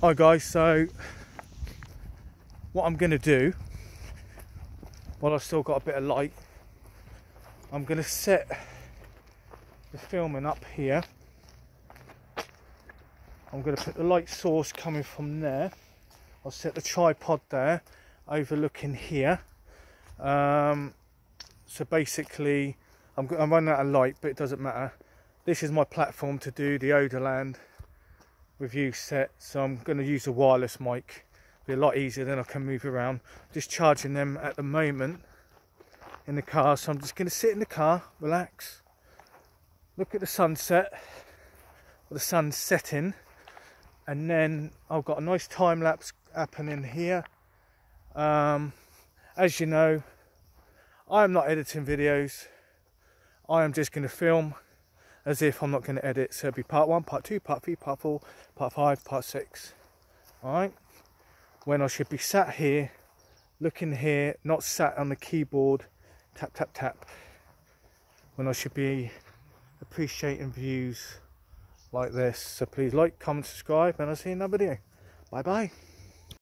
Hi guys, so what I'm going to do while I've still got a bit of light, I'm going to set the filming up here. I'm going to put the light source coming from there. I'll set the tripod there, overlooking here. Um, so basically, I'm, I'm running out of light, but it doesn't matter. This is my platform to do the Odoland review set. So I'm going to use a wireless mic. Be a lot easier then I can move around. Just charging them at the moment in the car. So I'm just going to sit in the car, relax, look at the sunset, the sun's setting, and then I've got a nice time lapse happening here. Um, as you know, I am not editing videos. I am just going to film as if I'm not going to edit. So it'll be part one, part two, part three, part four, part five, part six. Alright? When I should be sat here, looking here, not sat on the keyboard, tap, tap, tap. When I should be appreciating views like this. So please like, comment, subscribe, and I'll see you in another video. Bye bye.